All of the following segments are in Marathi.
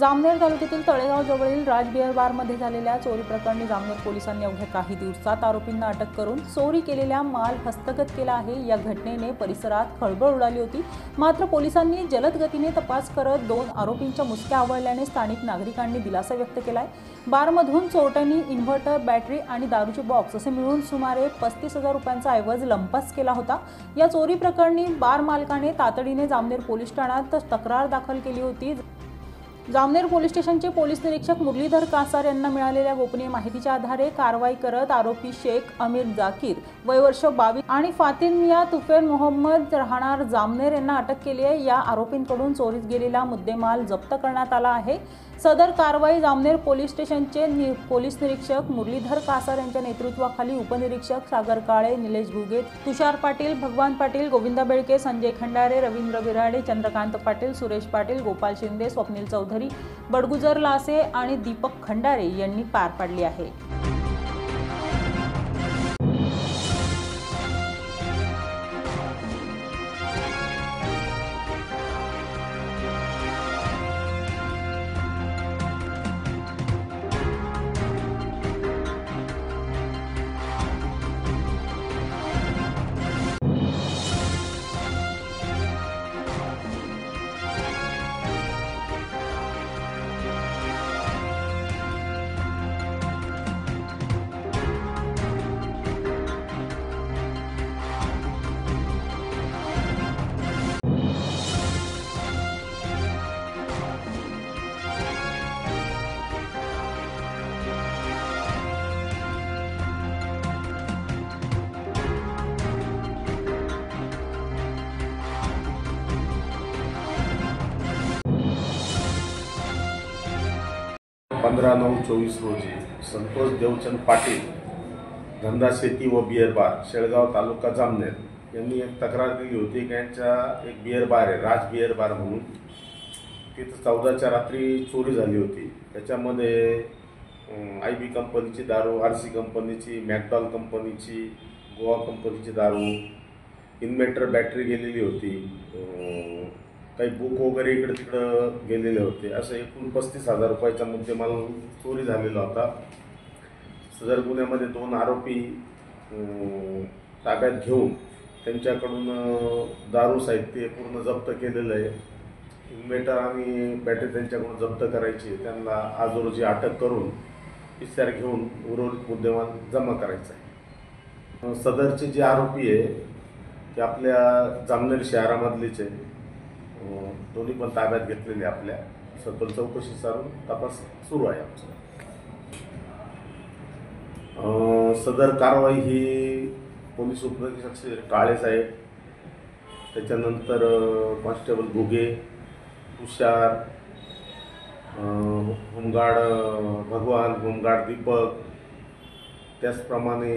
जामनेर तालुक्यातील तळेगाव जवळील राजबिअर बारमध्ये झालेल्या चोरी प्रकरणी जामनेर पोलिसांनी अवघ्या काही दिवसात आरोपींना अटक करून चोरी केलेला माल हस्तगत केला आहे. या घटनेने परिसरात खळबळ उडाली होती. मात्र पोलिसांनी जलद गतीने तपास करत दोन आरोपींच्या मुसक्या आवळल्याने स्थानिक नागरिकांनी दिलासा व्यक्त केलाय. बारमधून चोरट्यांनी इन्व्हर्टर बॅटरी आणि दारूचे बॉक्स असे मिळून सुमारे पस्तीस हजार रुपयांचा ऐवज लंपास केला होता. या चोरी प्रकरणी बार मालकाने तातडीने जामनेर पोलीस ठाण्यात तक्रार दाखल केली होती. जामनेर पोलीस स्टेशनचे पोलीस निरीक्षक मुरलीधर कासार यांना मिळालेल्या गोपनीय माहितीच्या आधारे कारवाई करत आरोपी शेख अमीर जाकीर वयवर्ष बावीस आणि फातिन मिया तुफेर मोहम्मद राहणार जामनेर यांना अटक केली आहे. या आरोपींकडून चोरीत गेलेला मुद्देमाल जप्त करण्यात आला आहे. सदर कारवाई जामनेर पोलीस स्टेशनचे नि पोलीस निरीक्षक मुरलीधर कासार यांच्या नेतृत्वाखाली उपनिरीक्षक सागर काळे निलेश घुगे तुषार पाटील भगवान पाटील गोविंदा बेळके संजय खंडारे रवींद्र बिराडे चंद्रकांत पाटील सुरेश पाटील गोपाल शिंदे स्वप्नील चौधरी बडगुजर लासे आणि दीपक खंडारे यांनी पार पाडली आहे. पंधरा नऊ चोवीस रोजी संतोष देवचंद पाटील धंदा शेती व बिअर बार शेळगाव तालुका जामनेर यांनी एक तक्रार दिली होती. की यांच्या एक बिअर बार आहे राज बिअर बार म्हणून. तिथं चौदाच्या रात्री चोरी झाली होती. त्याच्यामध्ये आय बी कंपनीची दारू आर सी कंपनीची मॅकडॉल कंपनीची गोवा कंपनीची दारू इन्व्हर्टर बॅटरी गेलेली होती. काही बुक वगैरे इकडे तिकडं गेलेले होते. असं एकूण पस्तीस हजार रुपयाचा मुद्देमाल चोरी झालेला होता. सदर गुन्ह्यामध्ये दोन आरोपी ताब्यात घेऊन त्यांच्याकडून दारू साहित्य पूर्ण जप्त केलेलं आहे. इन्व्हेटर आणि बॅटरी त्यांच्याकडून जप्त करायची आहे. त्यांना आज रोजी अटक करून पिस्यार घेऊन उर्वरित मुद्देमाल जमा करायचा आहे. सदरचे जे आरोपी आहे ते आपल्या जामनेर शहरामधलेच आहे. दोन्ही पण ताब्यात घेतलेले आपल्या. सखोल चौकशी सारून तपास सुरू आहे आमचा. सदर कारवाई ही पोलीस उपनिरीक्षक काळे साहेब त्याच्यानंतर constable Ghuge Tushar home guard Bhagwan home guard Deepak त्याचप्रमाणे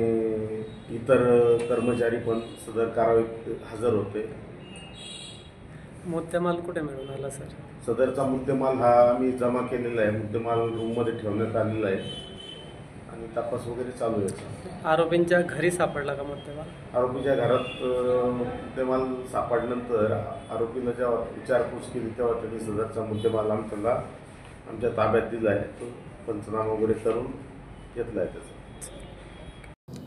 इतर कर्मचारी पण सदर कारवाईत हजर होते. मुद्देमाल कुठे मिळून आला सर? सदरचा मुद्देमाल हा आम्ही जमा केलेला आहे. मुद्देमाल रूममध्ये ठेवण्यात आलेला आहे. आणि तपास वगैरे चालू आहे. आरोपींच्या घरी सापडला का मुद्देमाल? आरोपीच्या घरात अं, मुद्देमाल सापडल्यानंतर आरोपीला जेव्हा विचारपूस केली तेव्हा त्यांनी सदरचा मुद्देमाल आमच्याला आमच्या ताब्यात दिला आहे. तो पंचनामा वगैरे करून घेतला आहे त्याचा.